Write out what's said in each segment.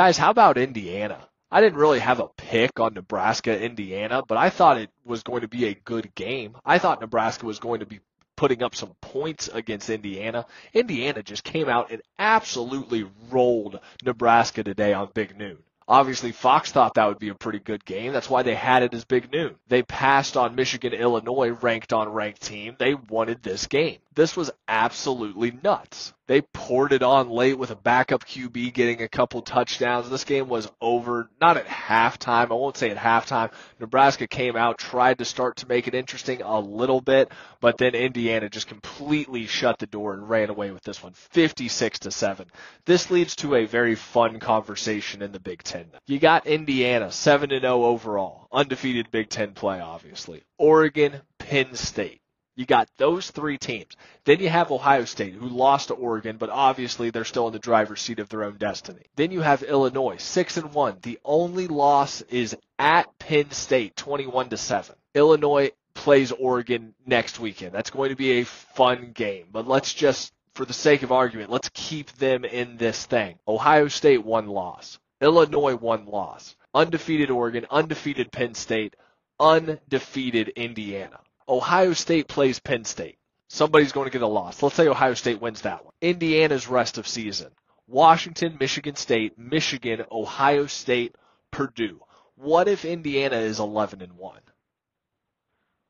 Guys, how about Indiana? I didn't really have a pick on Nebraska, Indiana, but I thought it was going to be a good game. I thought Nebraska was going to be putting up some points against Indiana. Indiana just came out and absolutely rolled Nebraska today on Big Noon. Obviously, Fox thought that would be a pretty good game. That's why they had it as Big Noon. They passed on Michigan, Illinois, ranked on ranked team. They wanted this game. This was absolutely nuts. They poured it on late with a backup QB getting a couple touchdowns. This game was over, not at halftime. I won't say at halftime. Nebraska came out, tried to start to make it interesting a little bit, but then Indiana just completely shut the door and ran away with this one, 56 to 7. This leads to a very fun conversation in the Big Ten. You got Indiana, 7 0 overall, undefeated Big Ten play, obviously. Oregon, Penn State. You got those three teams. Then you have Ohio State, who lost to Oregon, but obviously they're still in the driver's seat of their own destiny. Then you have Illinois, six and one. The only loss is at Penn State, twenty-one to seven. Illinois plays Oregon next weekend. That's going to be a fun game, but let's just, for the sake of argument, let's keep them in this thing. Ohio State one loss. Illinois one loss. Undefeated Oregon, undefeated Penn State, undefeated Indiana. Ohio State plays Penn State. Somebody's going to get a loss. Let's say Ohio State wins that one. Indiana's rest of season. Washington, Michigan State, Michigan, Ohio State, Purdue. What if Indiana is 11 and 1?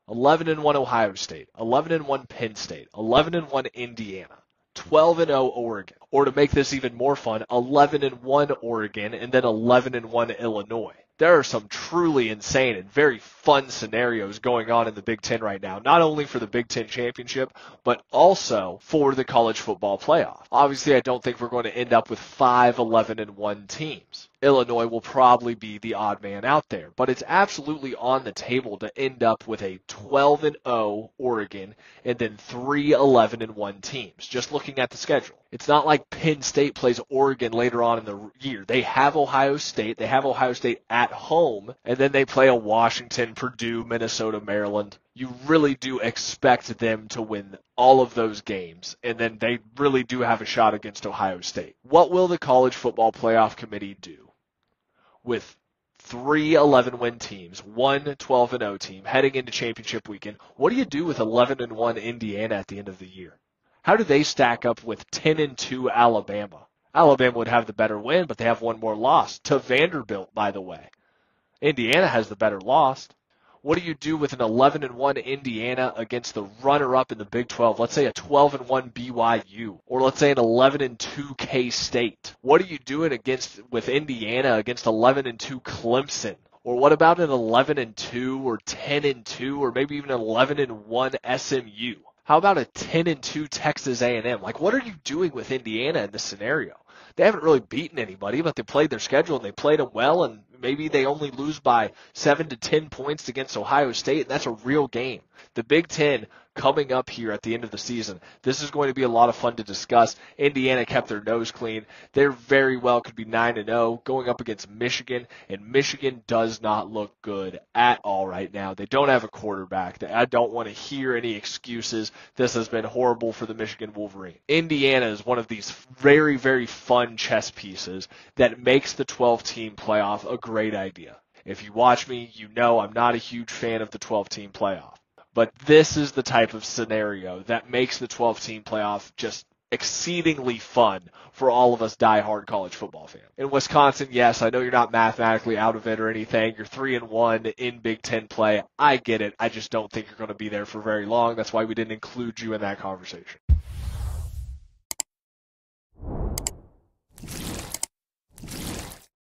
11 and 1 Ohio State, 11 and 1 Penn State, 11 and 1 Indiana, 12 and 0 Oregon. Or to make this even more fun, 11 and 1 Oregon and then 11 and 1 Illinois there are some truly insane and very fun scenarios going on in the Big Ten right now, not only for the Big Ten championship, but also for the college football playoff. Obviously, I don't think we're going to end up with five 11 and 1 teams. Illinois will probably be the odd man out there, but it's absolutely on the table to end up with a 12 and 0 Oregon and then three 11 and 1 teams. Just looking at the schedule. It's not like Penn State plays Oregon later on in the year. They have Ohio State. They have Ohio State at home, and then they play a Washington, Purdue, Minnesota, Maryland. You really do expect them to win all of those games, and then they really do have a shot against Ohio State. What will the College Football Playoff Committee do with three 11 win teams, one 12 and 0 team heading into championship weekend? What do you do with 11 and 1 Indiana at the end of the year? How do they stack up with 10 and 2 Alabama? Alabama would have the better win, but they have one more loss to Vanderbilt, by the way. Indiana has the better loss. What do you do with an 11 and 1 Indiana against the runner up in the Big 12? Let's say a 12 and 1 BYU or let's say an 11 and 2 K State. What are you doing against with Indiana against 11 and 2 Clemson? Or what about an 11 and 2 or 10 and 2 or maybe even an 11 and 1 SMU? How about a 10 and 2 Texas A&M? Like, what are you doing with Indiana in this scenario? They haven't really beaten anybody, but they played their schedule and they played them well, and maybe they only lose by seven to 10 points against Ohio State, and that's a real game. The Big Ten coming up here at the end of the season. This is going to be a lot of fun to discuss. Indiana kept their nose clean. They very well could be 9 and 0 going up against Michigan, and Michigan does not look good at all right now. They don't have a quarterback. I don't want to hear any excuses. This has been horrible for the Michigan Wolverine. Indiana is one of these very, very fun chess pieces that makes the 12 team playoff a great idea. If you watch me, you know I'm not a huge fan of the 12 team playoff. But this is the type of scenario that makes the 12 team playoff just exceedingly fun for all of us die-hard college football fans. In Wisconsin, yes, I know you're not mathematically out of it or anything. You're 3 and 1 in Big 10 play. I get it. I just don't think you're going to be there for very long. That's why we didn't include you in that conversation.